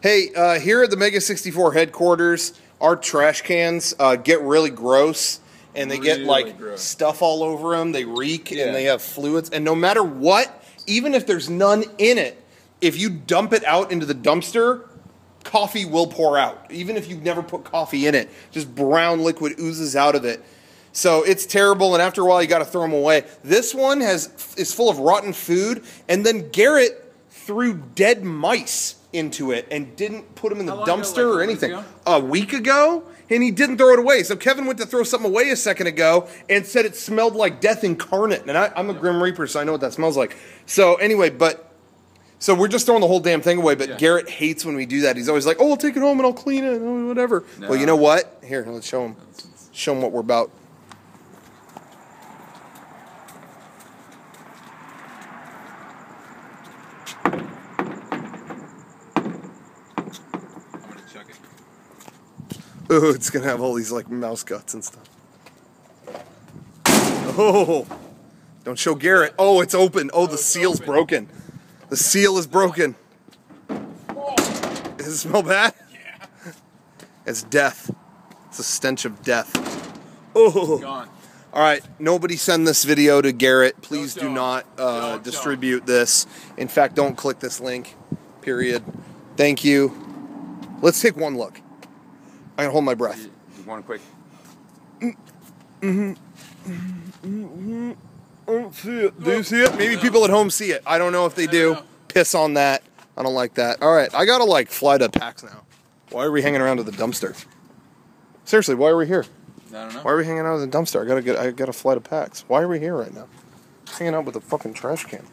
Hey, uh, here at the Mega 64 headquarters, our trash cans uh, get really gross and they get Really like gross. stuff all over them. They reek Yeah. and they have fluids. And no matter what, even if there's none in it, if you dump it out into the dumpster, coffee will pour out. Even if you've never put coffee in it, just brown liquid oozes out of it. So it's terrible, and after a while, you got to throw them away. This one has is full of rotten food, and then Garrett threw dead mice into it and didn't put them in the How long ago, dumpster like a or week anything. ago? A week ago, and he didn't throw it away. So Kevin went to throw something away a second ago and said it smelled like death incarnate. And I, I'm a Grim Reaper, so I know what that smells like. So anyway, but so we're just throwing the whole damn thing away, but Yeah. Garrett hates when we do that. He's always like, "Oh, I'll take it home and I'll clean it, or whatever." Well, you No. know what? Here, let's show him. Show him what we're about. Check it. Oh, it's gonna have all these like mouse guts and stuff. Oh, don't show Garrett. Oh, it's open. Oh, the it's seal's open. broken. The seal is broken. Does it smell bad? Yeah. It's death. It's a stench of death. Oh. Gone. All right, nobody send this video to Garrett. Please Don't, do don't. not uh, Don't, don't. distribute this. In fact, don't click this link. Period. Thank you. Let's take one look. I can hold my breath. You, you want quick? I don't see it. Do you see it? Maybe people at home see it. I don't know if they do. Piss on that. I don't like that. All right, I gotta like fly to PAX now. Why are we hanging around to the dumpster? Seriously, why are we here? I don't know. Why are we hanging out at the dumpster? I gotta get. I gotta fly to PAX. Why are we here right now? Hanging out with a fucking trash can.